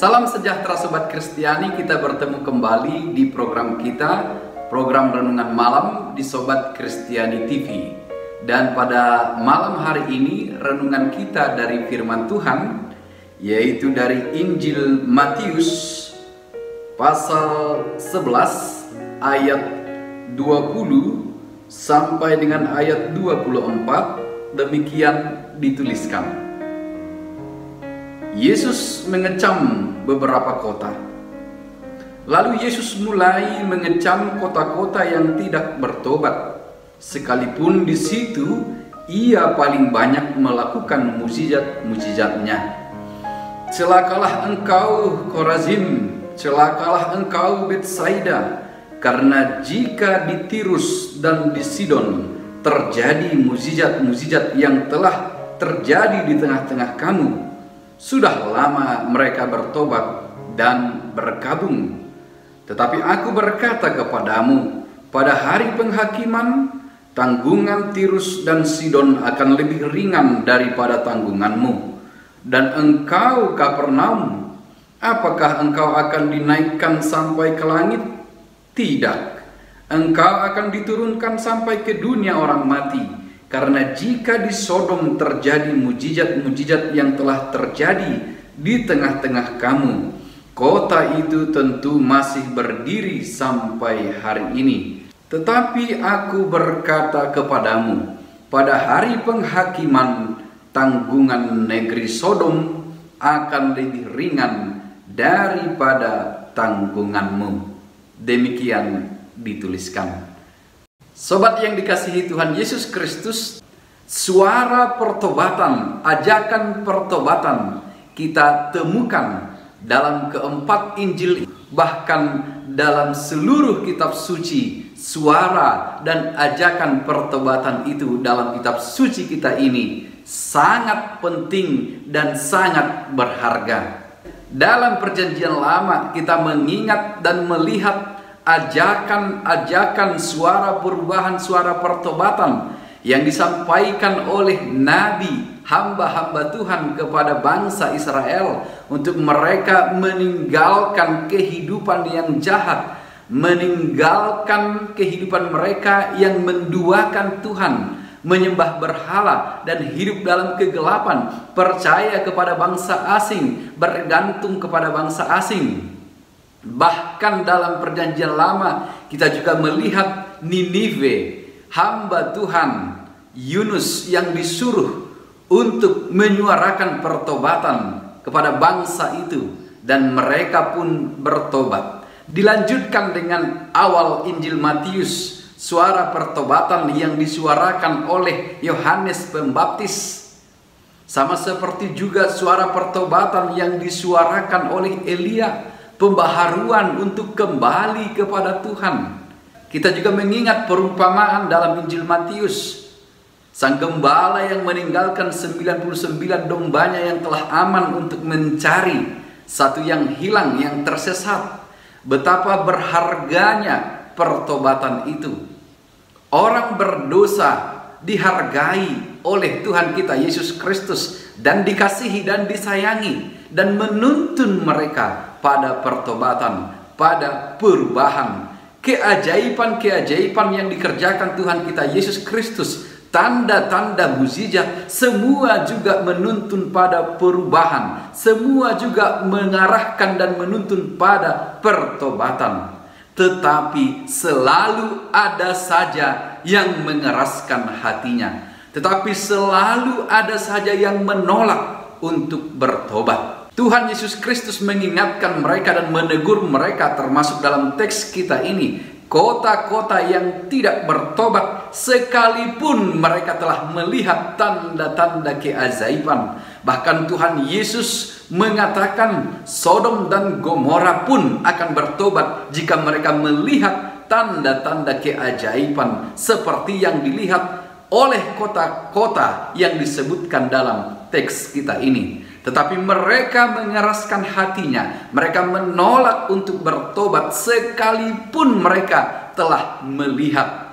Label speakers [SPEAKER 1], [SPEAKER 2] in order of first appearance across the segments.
[SPEAKER 1] Salam sejahtera Sobat Kristiani, kita bertemu kembali di program kita, program Renungan Malam di Sobat Kristiani TV. Dan pada malam hari ini, renungan kita dari firman Tuhan, yaitu dari Injil Matius, pasal 11, ayat 20 sampai dengan ayat 24, demikian dituliskan. Yesus mengecam beberapa kota. Lalu Yesus mulai mengecam kota-kota yang tidak bertobat, sekalipun di situ ia paling banyak melakukan mukjizat-mukjizatnya. Celakalah engkau Korazim, celakalah engkau Betsaida, karena jika di Tirus dan di Sidon terjadi mukjizat-mukjizat yang telah terjadi di tengah-tengah kamu, sudah lama mereka bertobat dan berkabung. Tetapi aku berkata kepadamu, pada hari penghakiman, tanggungan Tirus dan Sidon akan lebih ringan daripada tanggunganmu. Dan engkau, Kapernaum, apakah engkau akan dinaikkan sampai ke langit? Tidak. Engkau akan diturunkan sampai ke dunia orang mati karena jika di Sodom terjadi mujizat-mujizat yang telah terjadi di tengah-tengah kamu, kota itu tentu masih berdiri sampai hari ini. Tetapi aku berkata kepadamu, pada hari penghakiman tanggungan negeri Sodom akan lebih ringan daripada tanggunganmu. Demikian dituliskan. Sobat yang dikasihi Tuhan Yesus Kristus, suara pertobatan, ajakan pertobatan kita temukan dalam keempat Injil, bahkan dalam seluruh kitab suci, suara dan ajakan pertobatan itu dalam kitab suci kita ini sangat penting dan sangat berharga. Dalam perjanjian lama kita mengingat dan melihat ajakan-ajakan suara perubahan, suara pertobatan yang disampaikan oleh nabi hamba-hamba Tuhan kepada bangsa Israel untuk mereka meninggalkan kehidupan yang jahat, meninggalkan kehidupan mereka yang menduakan Tuhan, menyembah berhala dan hidup dalam kegelapan, percaya kepada bangsa asing, bergantung kepada bangsa asing. Bahkan dalam perjanjian lama kita juga melihat Ninive, hamba Tuhan Yunus yang disuruh untuk menyuarakan pertobatan kepada bangsa itu dan mereka pun bertobat. Dilanjutkan dengan awal Injil Matius, suara pertobatan yang disuarakan oleh Yohanes Pembaptis. Sama seperti juga suara pertobatan yang disuarakan oleh Elia pembaharuan untuk kembali kepada Tuhan. Kita juga mengingat perumpamaan dalam Injil Matius. Sang gembala yang meninggalkan 99 dombanya yang telah aman untuk mencari satu yang hilang, yang tersesat. Betapa berharganya pertobatan itu. Orang berdosa dihargai oleh Tuhan kita Yesus Kristus dan dikasihi dan disayangi dan menuntun mereka pada pertobatan, pada perubahan. Keajaiban-keajaiban yang dikerjakan Tuhan kita Yesus Kristus, tanda-tanda mukjizat, semua juga menuntun pada perubahan, semua juga mengarahkan dan menuntun pada pertobatan. Tetapi selalu ada saja yang mengeraskan hatinya, tetapi selalu ada saja yang menolak untuk bertobat. Tuhan Yesus Kristus mengingatkan mereka dan menegur mereka termasuk dalam teks kita ini. Kota-kota yang tidak bertobat sekalipun mereka telah melihat tanda-tanda keajaiban. Bahkan Tuhan Yesus mengatakan Sodom dan Gomora pun akan bertobat jika mereka melihat tanda-tanda keajaiban seperti yang dilihat oleh kota-kota yang disebutkan dalam teks kita ini. Tetapi mereka mengeraskan hatinya, mereka menolak untuk bertobat sekalipun mereka telah melihat.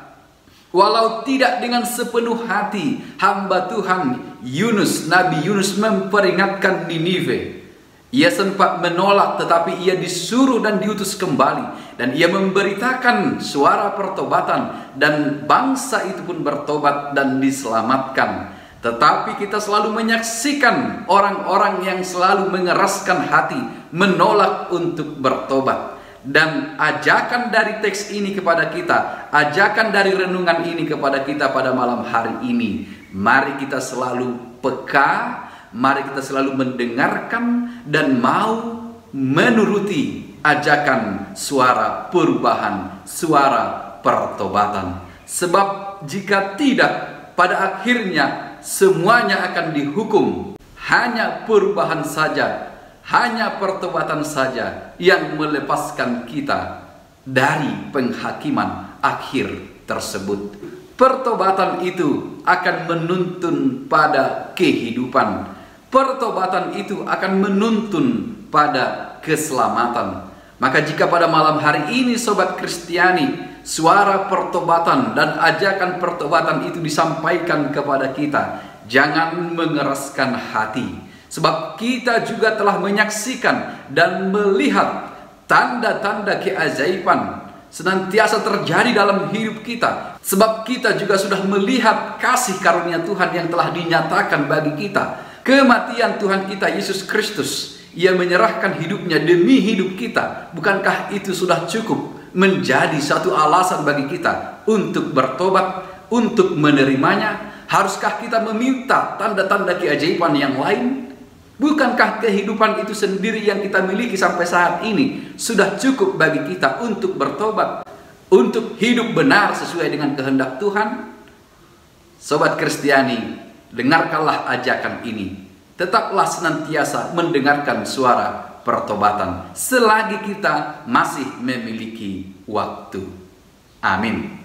[SPEAKER 1] Walau tidak dengan sepenuh hati, hamba Tuhan Yunus, Nabi Yunus memperingatkan Ninive. Ia sempat menolak tetapi ia disuruh dan diutus kembali dan ia memberitakan suara pertobatan dan bangsa itu pun bertobat dan diselamatkan. Tetapi kita selalu menyaksikan orang-orang yang selalu mengeraskan hati menolak untuk bertobat. Dan ajakan dari teks ini kepada kita, ajakan dari renungan ini kepada kita pada malam hari ini. Mari kita selalu peka Mari kita selalu mendengarkan dan mau menuruti ajakan suara perubahan, suara pertobatan. Sebab jika tidak, pada akhirnya semuanya akan dihukum. Hanya perubahan saja, hanya pertobatan saja yang melepaskan kita dari penghakiman akhir tersebut. Pertobatan itu akan menuntun pada kehidupan pertobatan itu akan menuntun pada keselamatan. Maka jika pada malam hari ini sobat Kristiani, suara pertobatan dan ajakan pertobatan itu disampaikan kepada kita, jangan mengeraskan hati. Sebab kita juga telah menyaksikan dan melihat tanda-tanda keajaiban senantiasa terjadi dalam hidup kita. Sebab kita juga sudah melihat kasih karunia Tuhan yang telah dinyatakan bagi kita Kematian Tuhan kita Yesus Kristus, ia menyerahkan hidupnya demi hidup kita. Bukankah itu sudah cukup menjadi satu alasan bagi kita untuk bertobat, untuk menerimanya? Haruskah kita meminta tanda-tanda keajaiban yang lain? Bukankah kehidupan itu sendiri yang kita miliki sampai saat ini sudah cukup bagi kita untuk bertobat, untuk hidup benar sesuai dengan kehendak Tuhan? Sobat Kristiani, dengarkanlah ajakan ini. Tetaplah senantiasa mendengarkan suara pertobatan selagi kita masih memiliki waktu. Amin.